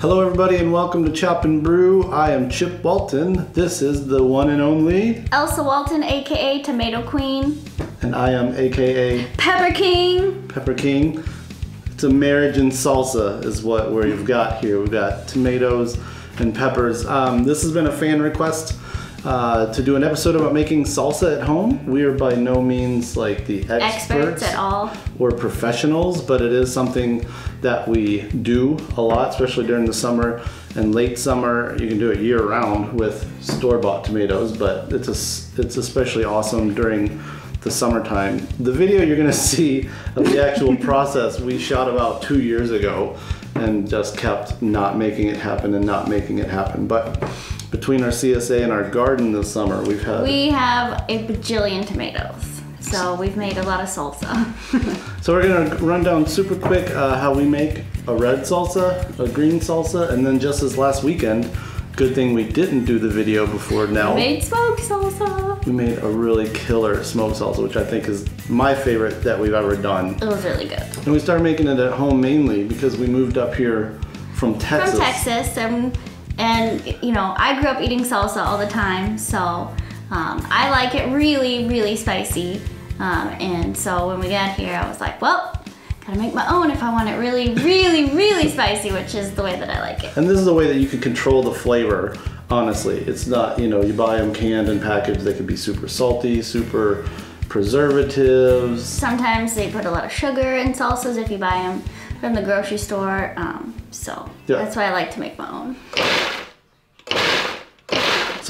Hello, everybody, and welcome to Chop and Brew. I am Chip Walton. This is the one and only, Elsa Walton, aka Tomato Queen, and I am AKA Pepper King. Pepper King. It's a marriage in salsa, is what we've got here. We've got tomatoes and peppers. Um, this has been a fan request uh, to do an episode about making salsa at home. We are by no means like the experts, Experts at all. or professionals, but it is something that we do a lot, especially during the summer and late summer. You can do it year round with store-bought tomatoes, but it's a it's especially awesome during the summertime. The video you're gonna see of the actual process we shot about two years ago and just kept not making it happen and not making it happen. But between our CSA and our garden this summer, we've had We have a bajillion tomatoes, so we've made a lot of salsa. So we're gonna run down super quick uh, how we make a red salsa, a green salsa, and then just as last weekend, good thing we didn't do the video before now. We made smoked salsa. We made a really killer smoked salsa, which I think is my favorite that we've ever done. It was really good. And we started making it at home mainly because we moved up here from Texas. From Texas, and and you know I grew up eating salsa all the time, so um, I like it really, really spicy. Um, and so when we got here, I was like, well, gotta make my own if I want it really, really, really spicy, which is the way that I like it. And this is a way that you can control the flavor. Honestly, it's not you know you buy them canned and packaged. They can be super salty, super preservatives. Sometimes they put a lot of sugar in salsas if you buy them from the grocery store. Um, so Yeah. that's why I like to make my own.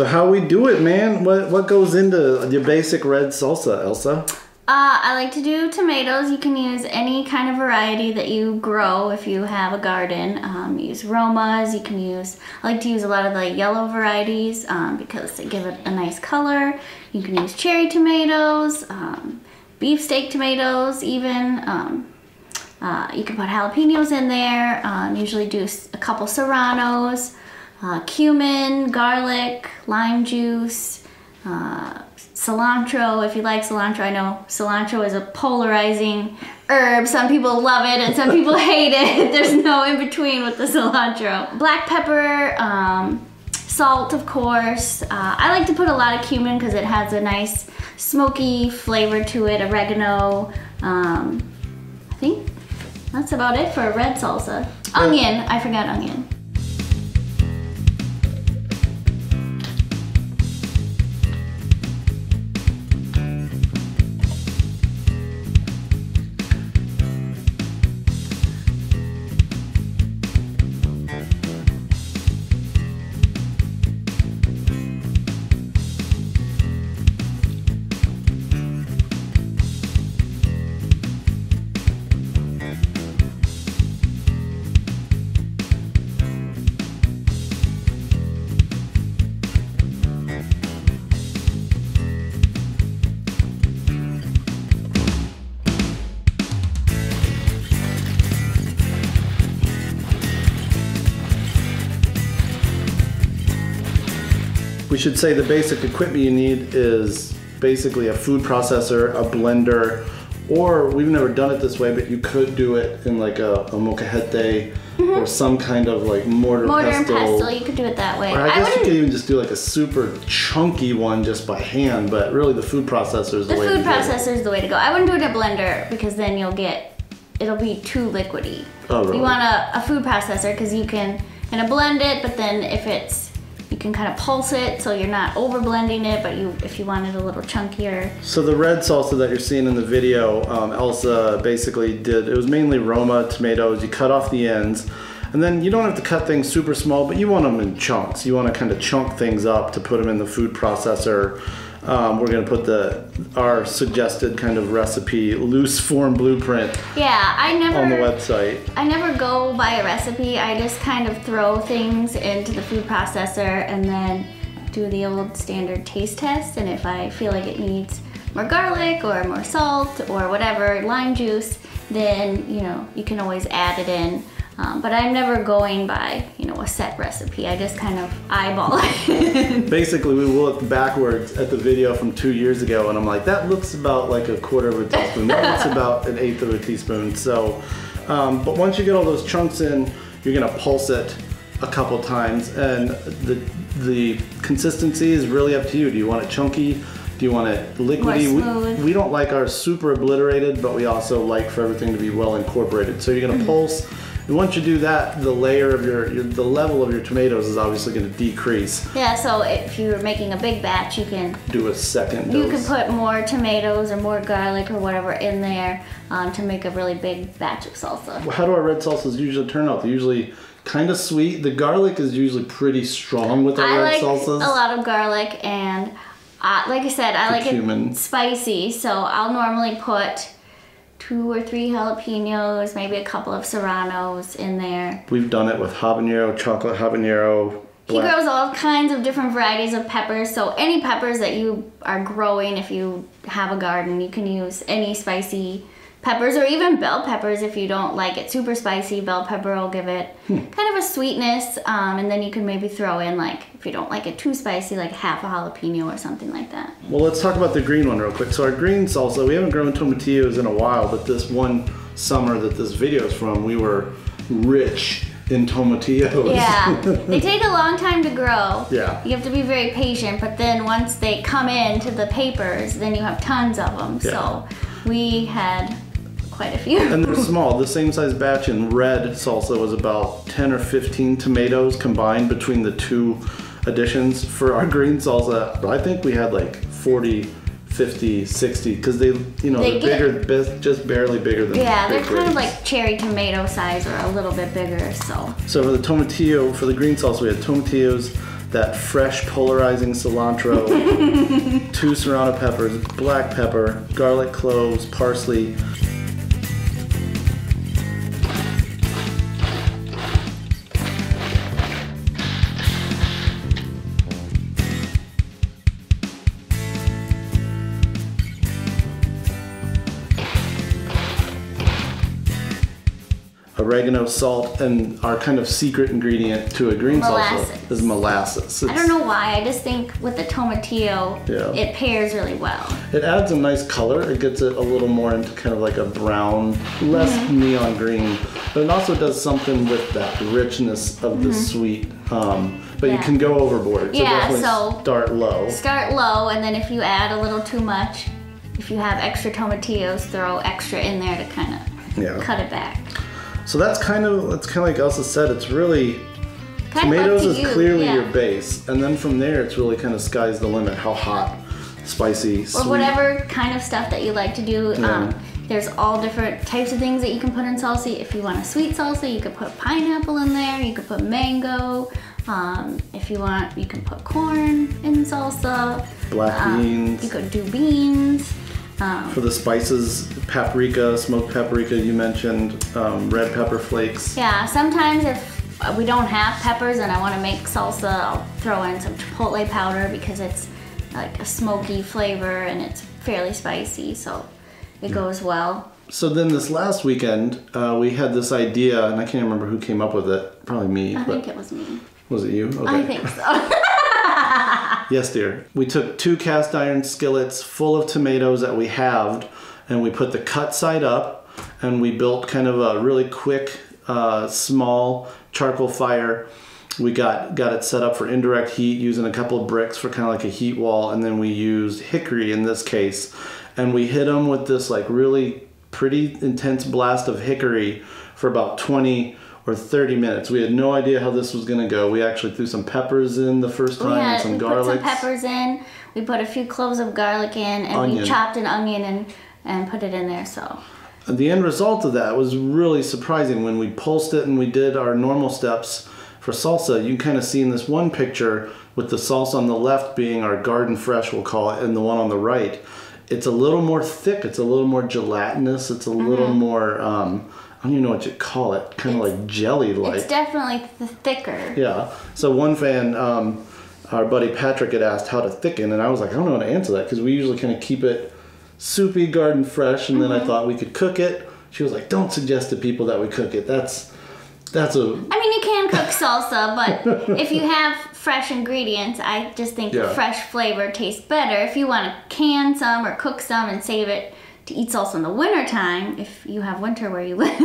So how we do it, man? What what goes into your basic red salsa, Elsa? Uh, I like to do tomatoes. You can use any kind of variety that you grow if you have a garden. Um, use Romas. You can use. I like to use a lot of the yellow varieties um, because they give it a nice color. You can use cherry tomatoes, um, beefsteak tomatoes, even. Um, uh, you can put jalapenos in there. Um, usually do a couple serranos, uh, cumin, garlic, lime juice, uh, cilantro. If you like cilantro, I know cilantro is a polarizing herb. Some people love it and some people hate it. There's no in between with the cilantro. Black pepper. Um, Salt, of course. Uh, I like to put a lot of cumin because it has a nice smoky flavor to it. Oregano. Um, I think that's about it for a red salsa. Onion, I forgot onion. We should say the basic equipment you need is basically a food processor, a blender, or we've never done it this way, but you could do it in like a, a molcajete mm-hmm. or some kind of like mortar. Mortar and pestle. you could do it that way. Or I guess you could even just do like a super chunky one just by hand, but really the food processor is the, the way food to go. processor is the way to go. I wouldn't do it in a blender because then you'll get, it'll be too liquidy. Oh, really? You want a, a food processor because you can kind of blend it, but then if it's, can kind of pulse it so you're not over blending it, but you if you want it a little chunkier. So the red salsa that you're seeing in the video, um, Elsa basically did. It was mainly Roma tomatoes. You cut off the ends, and then you don't have to cut things super small, but you want them in chunks. You want to kind of chunk things up to put them in the food processor. Um, we're gonna put the our suggested kind of recipe loose form blueprint Yeah, I never. on the website. I never go by a recipe. I just kind of throw things into the food processor and then do the old standard taste test. And if I feel like it needs more garlic or more salt or whatever, lime juice, then you know you can always add it in. Um, but I'm never going by you know a set recipe. I just kind of eyeball it. Basically, we looked backwards at the video from two years ago, and I'm like, that looks about like a quarter of a teaspoon. That looks about an eighth of a teaspoon. So, um, but once you get all those chunks in, you're gonna pulse it a couple times, and the the consistency is really up to you. Do you want it chunky? Do you want it liquidy? We, we don't like ours super obliterated, but we also like for everything to be well incorporated. So you're Mm-hmm. gonna pulse, and once you do that, the layer of your, your the level of your tomatoes is obviously gonna decrease. Yeah, so if you're making a big batch, you can Do a second you dose. can put more tomatoes or more garlic or whatever in there um, to make a really big batch of salsa. How do our red salsas usually turn out? They're usually kind of sweet. The garlic is usually pretty strong with our I red like salsas. a lot of garlic and uh, like I said, I like cumin. it spicy, so I'll normally put two or three jalapenos, maybe a couple of serranos in there. We've done it with habanero, chocolate habanero. He grows all kinds of different varieties of peppers, so any peppers that you are growing, if you have a garden, you can use any spicy peppers or even bell peppers if you don't like it super spicy. Bell pepper will give it Hmm. kind of a sweetness, um, and then you can maybe throw in, like, if you don't like it too spicy, like half a jalapeno or something like that. Well, let's talk about the green one real quick. So our green salsa, we haven't grown tomatillos in a while, but this one summer that this video is from, we were rich in tomatillos. Yeah, they take a long time to grow. Yeah. You have to be very patient, but then once they come into the papers, then you have tons of them. Yeah. So we had quite a few. and they're small. The same size batch in red salsa was about 10 or 15 tomatoes combined between the two additions. For our green salsa, I think we had like 40, 50, 60 because they, you know, They they're get- bigger, just barely bigger than Yeah, they're kind of like cherry tomato size or a little bit bigger. So So for the tomatillo, for the green salsa, we had tomatillos, that fresh polarizing cilantro, two serrano peppers, black pepper, garlic cloves, parsley. Oregano, salt, and our kind of secret ingredient to a green salsa is molasses. I don't know why. I just think with the tomatillo, Yeah. it pairs really well. It adds a nice color. It gets it a little more into kind of like a brown, less Mm-hmm. neon green, but it also does something with that richness of the sweet. Um, but you Mm-hmm. Can go overboard. So Yeah, so- start low. Start low, and then if you add a little too much, if you have extra tomatillos, throw extra in there to kind of Yeah. cut it back. So that's kind of that's kind of like Elsa said. It's really Kind tomatoes is you, clearly yeah. your base, and then from there it's really kind of sky's the limit. How hot, spicy, or sweet. whatever kind of stuff that you like to do. Um, there's all different types of things that you can put in salsa. If you want a sweet salsa, you could put pineapple in there. You could put mango. Um, if you want, you can put corn in salsa. Black Um, beans. You could do beans. Um, For the spices, paprika, smoked paprika you mentioned, um, red pepper flakes. yeah, sometimes if we don't have peppers and I want to make salsa, I'll throw in some chipotle powder because it's like a smoky flavor and it's fairly spicy, so it goes well. So then this last weekend, uh, we had this idea, and I can't remember who came up with it. Probably me, I think it was me. was it you? Okay. I think so. Yes, dear. We took two cast iron skillets full of tomatoes that we halved, and we put the cut side up, and we built kind of a really quick, uh, small charcoal fire. We got got it set up for indirect heat using a couple of bricks for kind of like a heat wall, and then we used hickory in this case, and we hit them with this like really pretty intense blast of hickory for about 20 or 30 minutes. We had no idea how this was going to go. We actually threw some peppers in the first time we and had some we garlic. put some peppers in. We put a few cloves of garlic in, and Onion. we chopped an onion and and put it in there. So And the end result of that was really surprising when we pulsed it and we did our normal steps for salsa. You can kind of see in this one picture with the salsa on the left being our garden fresh, we'll call it, and the one on the right. It's a little more thick. It's a little more gelatinous. It's a little Mm-hmm. more, um, I don't even know what you call it, kind of like jelly like. it's definitely th- thicker. Yeah. So one fan, um, our buddy Patrick had asked how to thicken, and I was like, I don't know how to answer that because we usually kind of keep it soupy, garden fresh, and then I thought we could cook it. She was like, Don't suggest to people that we cook it. That's that's a I mean, you can cook salsa, but if you have fresh ingredients, I just think Yeah. the fresh flavor tastes better. If you want to can some or cook some and save it to eat salsa in the wintertime, if you have winter where you live,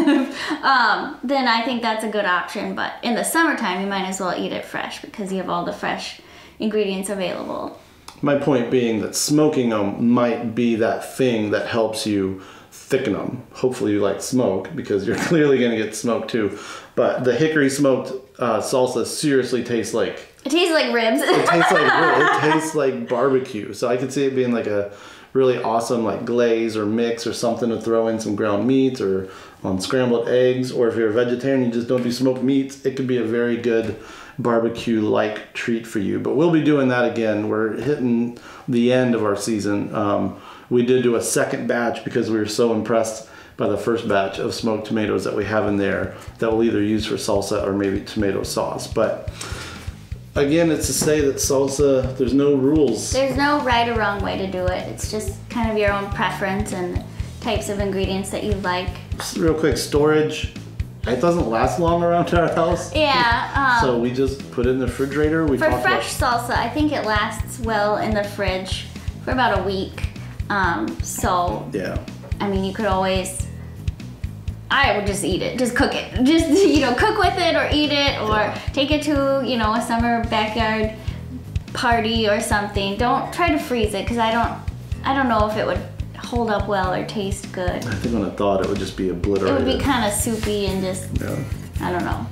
um, then I think that's a good option. But in the summertime, you might as well eat it fresh because you have all the fresh ingredients available. My point being that smoking them might be that thing that helps you thicken them. Hopefully, you like smoke because you're clearly going to get smoked too. But the hickory smoked uh, salsa seriously tastes like It tastes like ribs. it tastes like it tastes like barbecue. So I could see it being like a really awesome like glaze or mix or something to throw in some ground meat or on scrambled eggs. Or if you're a vegetarian, you just don't do smoked meats. It could be a very good barbecue like treat for you. But we'll be doing that again. We're hitting the end of our season. Um, we did do a second batch because we were so impressed by the first batch of smoked tomatoes that we have in there that we'll either use for salsa or maybe tomato sauce. But again, it's to say that salsa, there's no rules. There's no right or wrong way to do it. It's just kind of your own preference and types of ingredients that you like. Just real quick, storage. It doesn't last long around our house. Yeah. Um, So we just put it in the refrigerator. We For fresh salsa, I think it lasts well in the fridge for about a week. Um, so, yeah. I mean, you could always. I would just eat it. Just cook it. Just, you know, cook with it or eat it or Yeah. take it to, you know, a summer backyard party or something. Don't try to freeze it because I don't. I don't know if it would hold up well or taste good. I think when I thought it would just be obliterated. It would be kind of soupy and just, yeah. I don't know.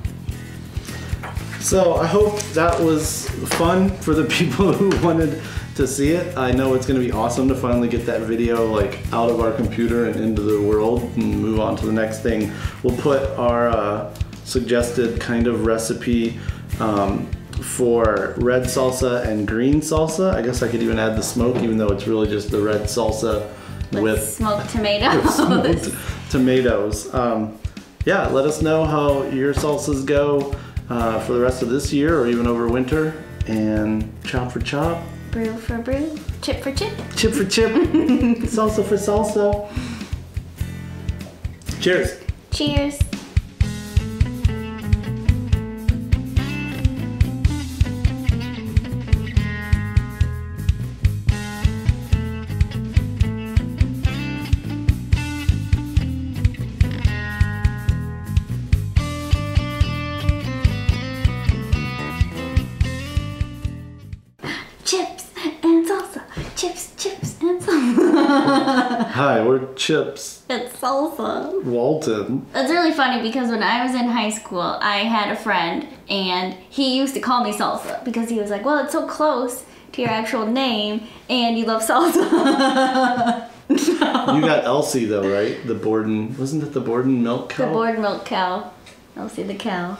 So I hope that was fun for the people who wanted to see it. I know it's going to be awesome to finally get that video like out of our computer and into the world and move on to the next thing. We'll put our uh, suggested kind of recipe um, for red salsa and green salsa. I guess I could even add the smoke, even though it's really just the red salsa With, with smoked tomatoes. smoked tomatoes. Um, yeah, let us know how your salsas go uh, for the rest of this year or even over winter. And chop for chop, brew for brew, chip for chip. chip for chip, salsa for salsa. Cheers. Cheers. Hi, we're Chips it's salsa. Walton. It's really funny because when I was in high school, I had a friend and he used to call me salsa because he was like, well, it's so close to your actual name and you love salsa. You got Elsie though, right? The Borden, wasn't it the Borden milk cow? the Borden milk cow. Elsie the cow.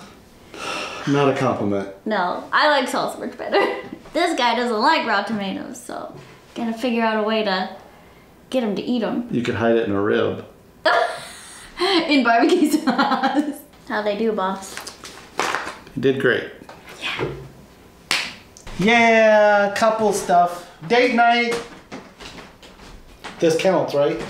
Not a compliment. No, I like salsa much better. This guy doesn't like raw tomatoes, so gotta figure out a way to get them to eat them You could hide it in a rib. in barbecue sauce. How they do, boss? You did great. Yeah. Yeah, couple stuff. Date night. This counts, right?